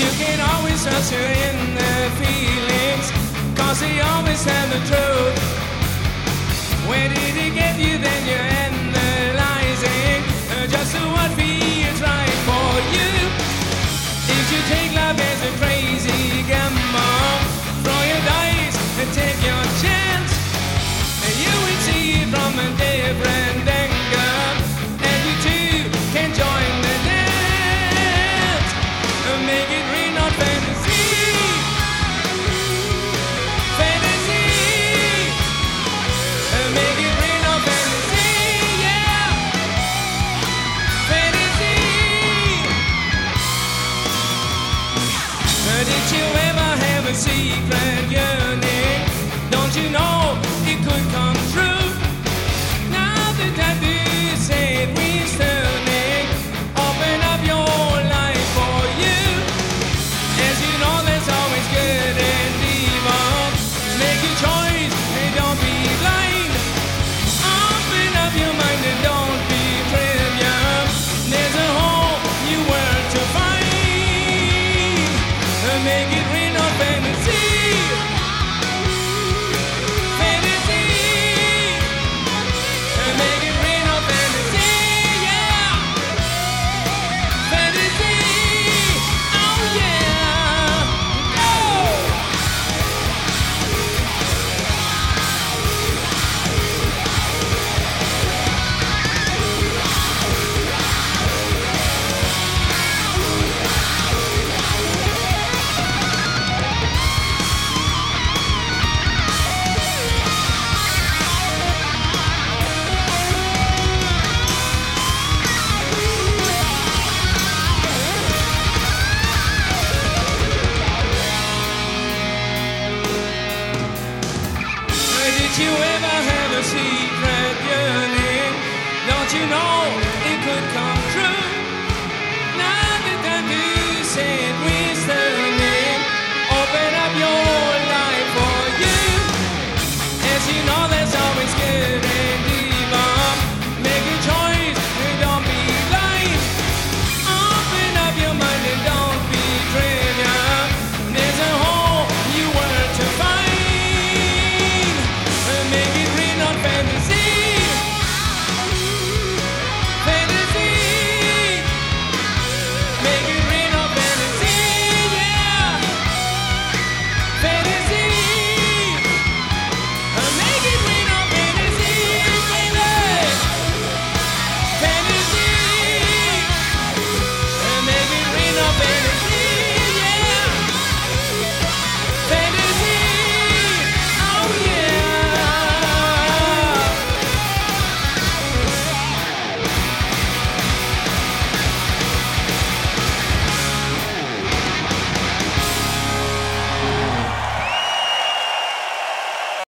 You can always trust her in their feelings, cause they always have the truth. make it real. you ever